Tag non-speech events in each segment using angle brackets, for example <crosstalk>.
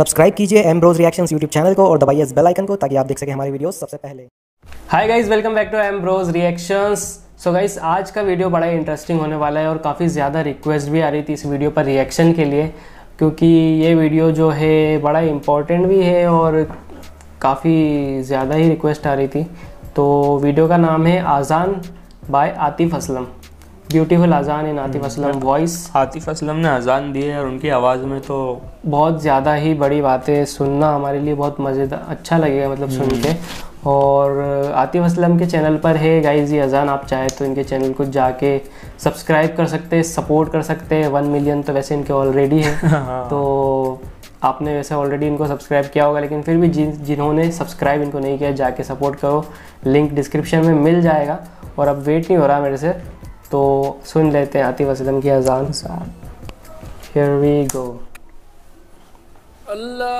Subscribe कीजिए M Bros Reactions YouTube channel को और दबाइए इस बेल आइकन को ताकि आप देख सकें हमारी वीडियोस सबसे पहले। Hi guys welcome back to M Bros Reactions so guys आज का वीडियो बड़ा इंटरेस्टिंग होने वाला है और काफ़ी ज़्यादा रिक्वेस्ट भी आ रही थी इस वीडियो पर रिएक्शन के लिए, क्योंकि ये वीडियो जो है बड़ा इम्पोर्टेंट भी है और काफ़ी ज़्यादा ही रिक्वेस्ट आ रही थी। तो वीडियो का नाम है आज़ान बाय आतिफ असलम। ब्यूटीफुल अजान इन आतिफ असलम वॉइस आतिफ असलम ने अजान दी है और उनकी आवाज़ में तो बहुत ज़्यादा ही बड़ी बातें सुनना हमारे लिए बहुत मज़ेदार अच्छा लगेगा मतलब सुन के। और आतिफ असलम के चैनल पर है गाइज़ ये अजान आप चाहे तो इनके चैनल को जाके सब्सक्राइब कर सकते हैं सपोर्ट कर सकते हैं। वन मिलियन तो वैसे इनके ऑलरेडी है। <laughs> तो आपने वैसे ऑलरेडी इनको सब्सक्राइब किया होगा लेकिन फिर भी जिन जिन्होंने सब्सक्राइब इनको नहीं किया जाके सपोर्ट करो। लिंक डिस्क्रिप्शन में मिल जाएगा। और अब वेट नहीं हो रहा मेरे से। तो सुन लेते हैं आतिफ असलम की अजान। हियर वी गो अल्लाहु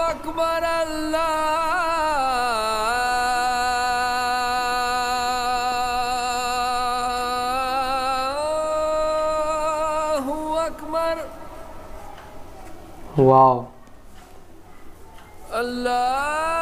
अकबर अल्लाहु अकबर वाओ अल्लाहु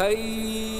Hey.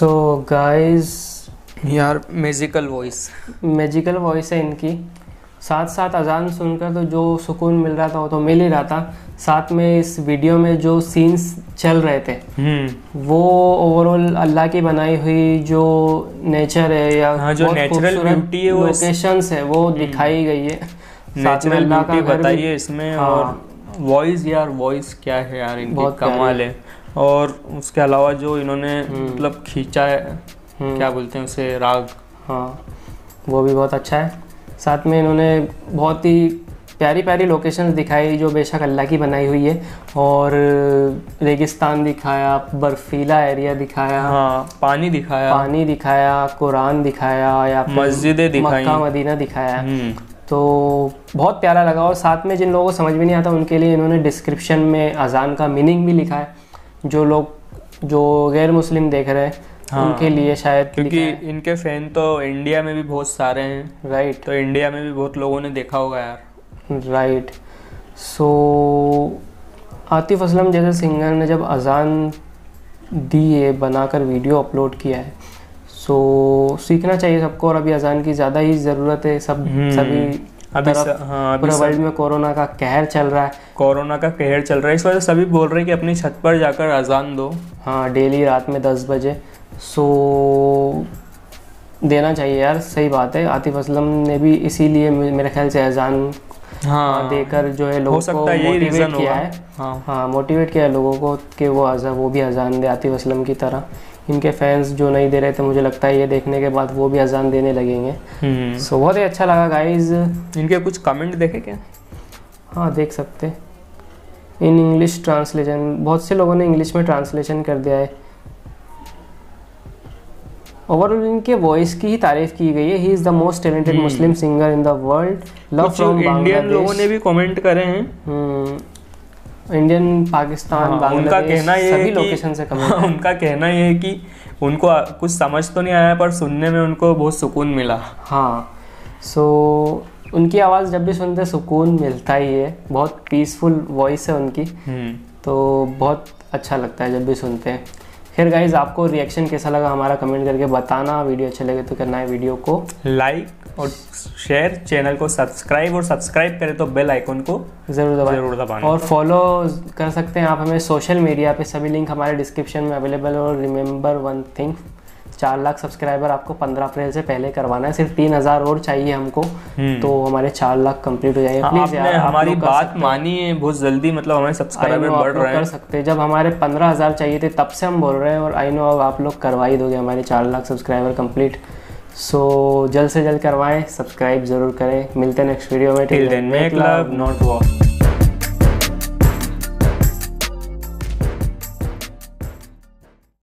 सो गाइस यार म्यूजिकल वॉइस मैजिकल वॉइस है इनकी। साथ साथ अजान सुनकर तो जो सुकून मिल रहा था वो तो मिल ही रहा था। साथ में इस वीडियो में जो सीन्स चल रहे थे हम्म। वो ओवरऑल अल्लाह की बनाई हुई जो नेचर है या हाँ, जो खूबसूरत beauty है वो लोकेशंस है वो दिखाई गई है। नेचुरल ब्यूटी बताइए इसमें हाँ। और वॉइस यार वॉइस क्या है यार इनकी बहुत कमाल है। और उसके अलावा जो इन्होंने मतलब खींचा है हम्म। क्या बोलते हैं उसे राग। हाँ वो भी बहुत अच्छा है। साथ में इन्होंने बहुत ही प्यारी प्यारी लोकेशंस दिखाई जो बेशक अल्लाह की बनाई हुई है। और रेगिस्तान दिखाया बर्फीला एरिया दिखाया हाँ पानी दिखाया। पानी दिखाया कुरान दिखाया या मस्जिदें दिखाई। मक्का मदीना दिखाया। हम्म। तो बहुत प्यारा लगा। और साथ में जिन लोगों को समझ में नहीं आता उनके लिए इन्होंने डिस्क्रिप्शन में अजान का मीनिंग भी लिखा है। जो लोग जो गैर मुस्लिम देख रहे हैं हाँ। उनके लिए शायद क्योंकि इनके फ़ैन तो इंडिया में भी बहुत सारे हैं। राइट तो इंडिया में भी बहुत लोगों ने देखा होगा यार। राइट सो आतिफ असलम जैसे सिंगर ने जब अजान दी है बनाकर वीडियो अपलोड किया है सो सीखना चाहिए सबको और अभी अजान की ज़्यादा ही ज़रूरत है सब हम्म। सभी अभी तरफ़ हाँ अभी वर्ल्ड में कोरोना का कहर चल रहा है। कोरोना का कहर चल रहा है। इस वजह से सभी बोल रहे हैं कि अपनी छत पर जाकर अजान दो। हाँ डेली रात में दस बजे। सो देना चाहिए यार सही बात है। आतिफ असलम ने भी इसीलिए मेरे ख्याल से अजान हाँ। देकर जो है लोगों को मोटिवेट किया है। हाँ। हाँ मोटिवेट किया है लोगों को कि वो अजा वो भी अजान दे आतिफ असलम की तरह। इनके फैंस जो नहीं दे रहे थे मुझे लगता है ये देखने के बाद वो भी अजान देने लगेंगे। हम्म। सो बहुत ही अच्छा लगा गाइज़ इनके कुछ कमेंट देखे क्या? हाँ देख सकते इन इंग्लिश ट्रांसलेशन बहुत से लोगों ने इंग्लिश में ट्रांसलेशन कर दिया है। ओवरऑल इनके वॉइस की ही तारीफ़ की गई है। He is the most talented Muslim singer in the world love from Indian लोगों ने भी कमेंट करे हैं। इंडियन पाकिस्तान हाँ, उनका कहना ये सभी लोकेशन से कमेंट हाँ, उनका कहना ये है कि उनको कुछ समझ तो नहीं आया पर सुनने में उनको बहुत सुकून मिला। हाँ सो so, उनकी आवाज़ जब भी सुनते सुकून मिलता ही है। बहुत पीसफुल वॉइस है उनकी। हम्म। तो बहुत अच्छा लगता है जब भी सुनते हैं। खैर गाइज़ आपको रिएक्शन कैसा लगा हमारा कमेंट करके बताना। वीडियो अच्छे लगे तो करना है वीडियो को। लाइक और शेयर चैनल को सब्सक्राइब और सब्सक्राइब करें तो बेल आइकन को ज़रूर दबाएँ ज़रूर दबाना। और फॉलो कर सकते हैं आप हमें सोशल मीडिया पे सभी लिंक हमारे डिस्क्रिप्शन में अवेलेबल और रिमेंबर वन थिंग चार लाख सब्सक्राइबर आपको पंद्रह अप्रैल से पहले करवाना है। सिर्फ़ तीन हज़ार और चाहिए हमको हम्म। तो हमारे चार लाख कंप्लीट हो जाएँगे। हाँ, प्लीज़ यार हमारी बात मानी है बहुत जल्दी मतलब हमारे सब्सक्राइबर बढ़ रहे कर सकते हैं। जब हमारे पंद्रह हज़ार चाहिए थे तब से हम बोल रहे हैं। और आई नो अब आप लोग करवा ही दोगे हमारे चार lakh subscriber complete so so, जल्द से जल्द करवाएँ सब्सक्राइब ज़रूर करें। मिलते हैं नेक्स्ट वीडियो में। Till then make love not war